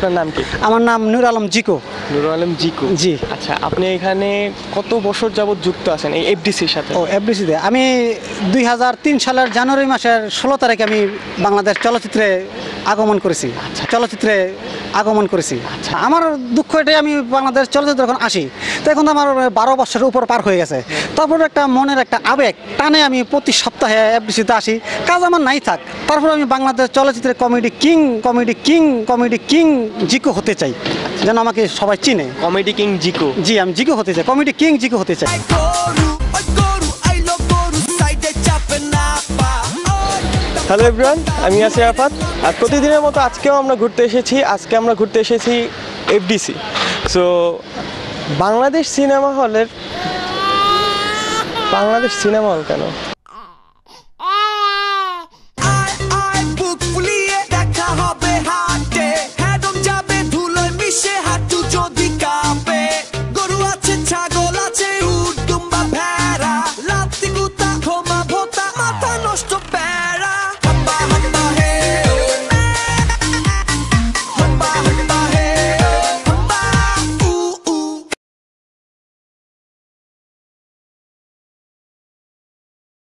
আপনার নাম কি? আমার নাম নুর আলম জিকো। নূর আলম জিকো। জি। আচ্ছা আপনি এখানে কত বছর যাবত যুক্ত আছেন এই এফডিসির সাথে? ও এফডিসিতে আমি দুই হাজার তিন সালের জানুয়ারি মাসের ষোলো তারিখে আমি বাংলাদেশ চলচ্চিত্রে আগমন করেছি চলচ্চিত্রে আগমন করেছি। আমার দুঃখ এটাই আমি বাংলাদেশ চলচ্চিত্রে যখন আসি তখন তো আমার বারো বছরের উপর পার হয়ে গেছে। তারপর একটা মনের একটা আবেগ টানে আমি প্রতি সপ্তাহে এফডিসিতে আসি। কাজ আমার নাই থাক তারপর আমি বাংলাদেশ চলচ্চিত্রে comedy king comedy king comedy king Ziko হতে চাই। যেন আমাকে সবাই চিনে। কমেডি কিং জিকো। জি আমি জিকো হতে চাই কমেডি কিং জিকো হতে চাই। হ্যালো এভরিওয়ান, আমি আছি আফাত আর প্রতিদিনের মতো আজকেও আমরা ঘুরতে এসেছি, আজকে আমরা ঘুরতে এসেছি এফডিসি সো বাংলাদেশ সিনেমা হলের, বাংলাদেশ সিনেমা হল কেন?